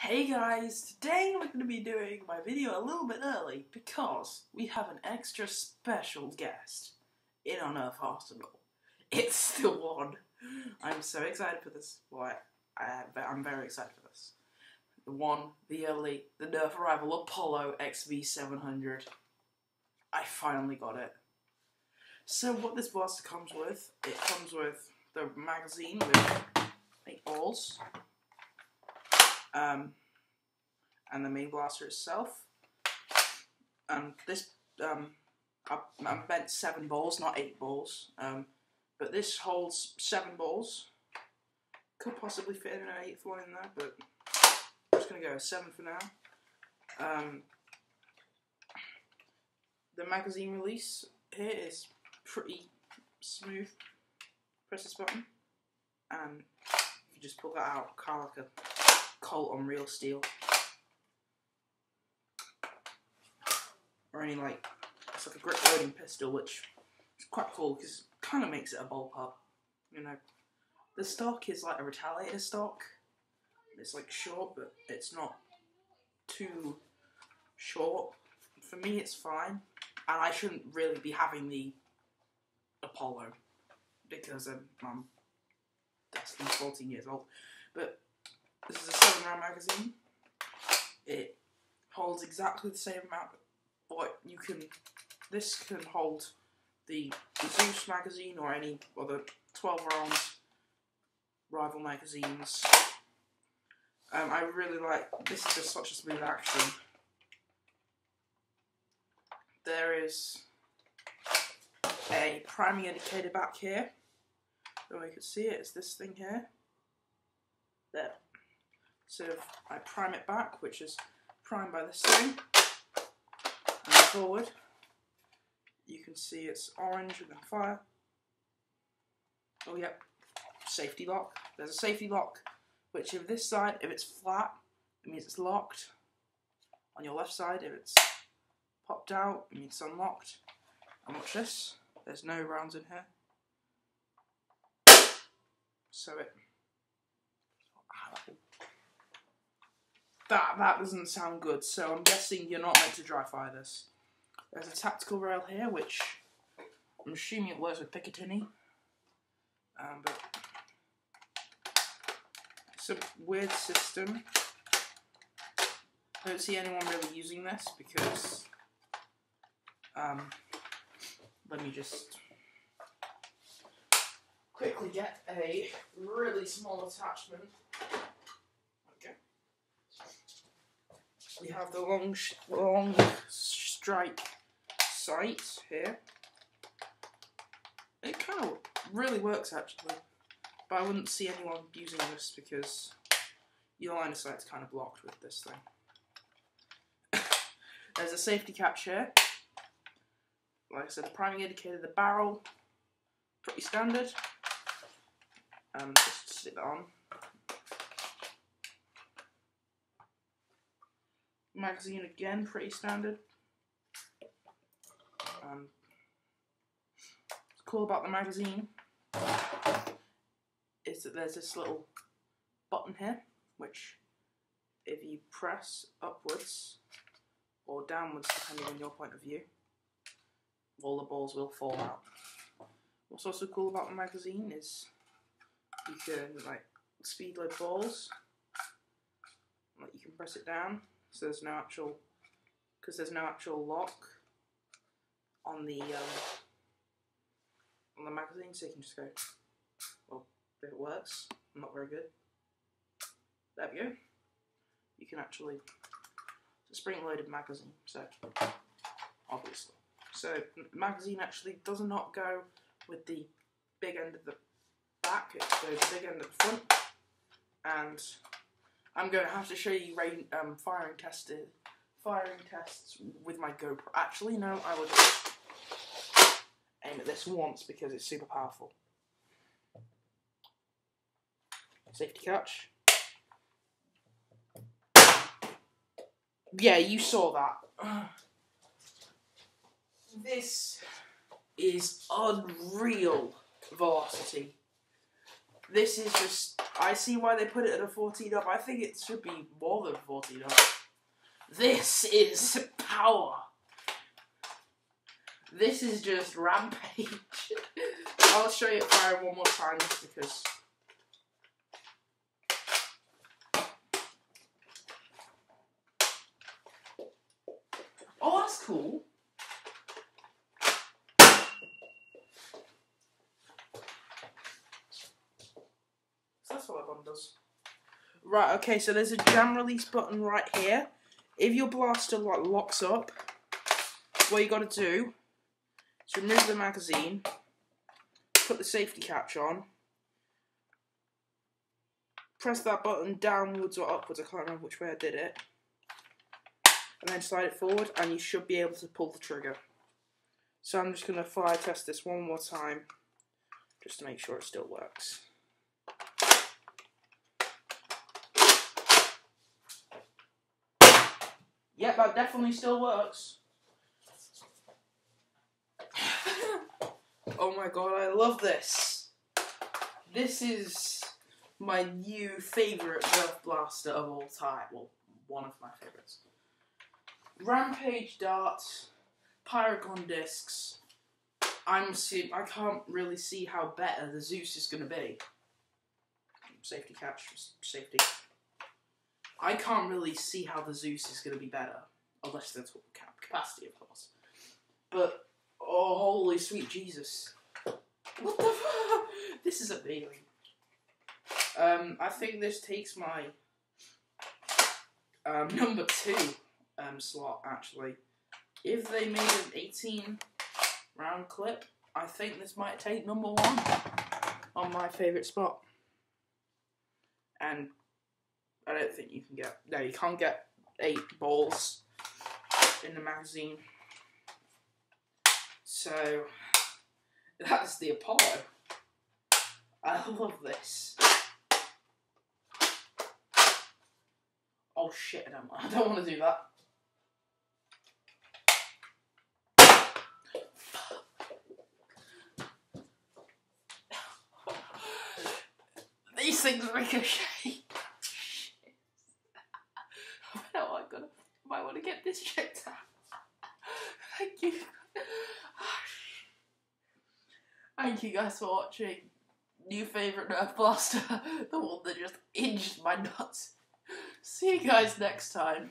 Hey guys, today we're going to be doing my video a little bit early because we have an extra special guest in on Earth Arsenal. It's the one. I'm so excited for this. Boy, I, I'm very excited for this. The one, the only, the Nerf Rival Apollo XV700. I finally got it. So what this blaster comes with, it comes with the magazine with eight balls um, and the main blaster itself. And this, um, I, I meant seven balls, not eight balls. Um, but this holds seven balls. Could possibly fit in an eighth one in there, but I'm just gonna go seven for now. Um, the magazine release here is pretty smooth. Press this button, and you just pull that out, kind of like a Colt on real steel. Or any like, it's like a grip loading pistol, which is quite cool because kind of makes it a bullpup. You know, the stock is like a retaliator stock. It's like short, but it's not too short. For me, it's fine, and I shouldn't really be having the Apollo because I'm, I'm less than 14 years old. But this is a 7 round magazine. It holds exactly the same amount, but you can, this can hold the Zeus magazine or any other 12 round rival magazines. Um, I really like, this is just such a smooth action. There is a priming indicator back here. So you can see it, it's this thing here. There. So I prime it back, which is primed by this thing, and forward. You can see it's orange and then fire. Oh yep, safety lock. There's a safety lock, which if this side, if it's flat, it means it's locked. On your left side, if it's popped out, it means it's unlocked. And watch this, there's no rounds in here. So it that that doesn't sound good. So I'm guessing you're not meant to dry fire this. There's a tactical rail here, which I'm assuming it works with Picatinny. Um, but it's a weird system. I don't see anyone really using this because um, let me just quickly get a really small attachment we have the long, long strike sight here. It kind of really works actually, but I wouldn't see anyone using this because your line of sight's kind of blocked with this thing. There's a safety catch here. Like I said, the priming indicator, the barrel, pretty standard. Um, just stick that on. Magazine again, pretty standard. Um, what's cool about the magazine is that there's this little button here, which if you press upwards or downwards, depending on your point of view, all the balls will fall out. What's also cool about the magazine is you can like speed load balls, like you can press it down there's no actual, because there's no actual lock on the um, on the magazine, so you can just go. Well, if it works, not very good. There we go. You can actually. It's a spring-loaded magazine, so obviously. So magazine actually does not go with the big end of the back, it goes the big end of the front, and I'm going to have to show you rain, um, firing tested firing tests with my GoPro. Actually, no, I will just aim at this once because it's super powerful. Safety catch. Yeah, you saw that. This is unreal velocity. This is just. I see why they put it at a 14 up. I think it should be more than 14 up. This is power. This is just rampage. I'll show you it fire one more time just because. Oh, that's cool. Does. Right, okay, so there's a jam release button right here. If your blaster like locks up, what you gotta do is remove the magazine, put the safety catch on, press that button downwards or upwards, I can't remember which way I did it, and then slide it forward, and you should be able to pull the trigger. So I'm just gonna fire test this one more time, just to make sure it still works. Yep, that definitely still works. oh my god, I love this. This is my new favourite Nerf blaster of all time. Well, one of my favourites. Rampage darts, Pyragon discs. I'm see I can't really see how better the Zeus is going to be. Safety catch, safety. I can't really see how the Zeus is going to be better, unless they're talking capacity, of course. But oh, holy sweet Jesus! What the? Fuck? This is amazing. Um, I think this takes my um, number two um, slot actually. If they made an 18 round clip, I think this might take number one on my favourite spot. And I don't think you can get. No, you can't get eight balls in the magazine. So that's the Apollo. I love this. Oh shit! I don't. I don't want to do that. These things ricochet. now I'm gonna might want to get this checked out. Thank you. Thank you guys for watching. New favourite Nerf Blaster, the one that just inched my nuts. See you guys next time.